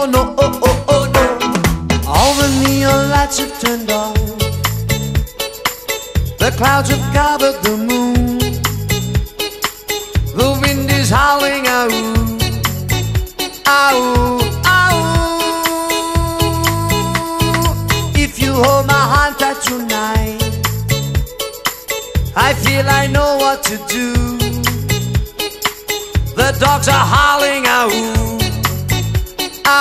oh no, oh oh oh no. All the neon lights have turned on. The clouds have covered the moon. The wind is howling, ow, ow, ow. If you hold my hand tight tonight, I feel I know what to do. The dogs are howling, ow.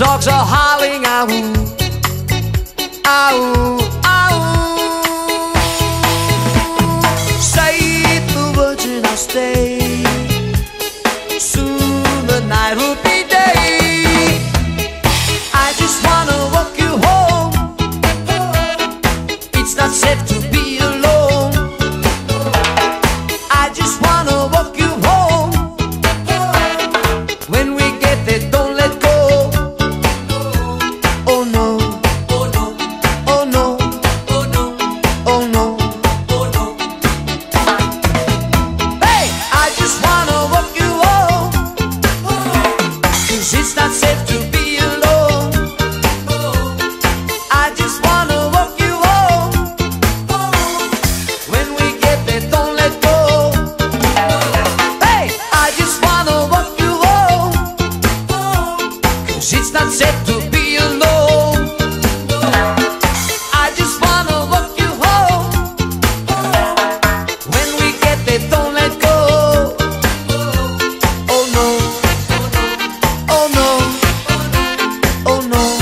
dogs are howling, ow, ow, ow. Say the virgin, I'll stay. Soon the night will be. not set to be alone. I just wanna walk you home. When we get there, don't let go. Oh no, oh no, oh no, oh no.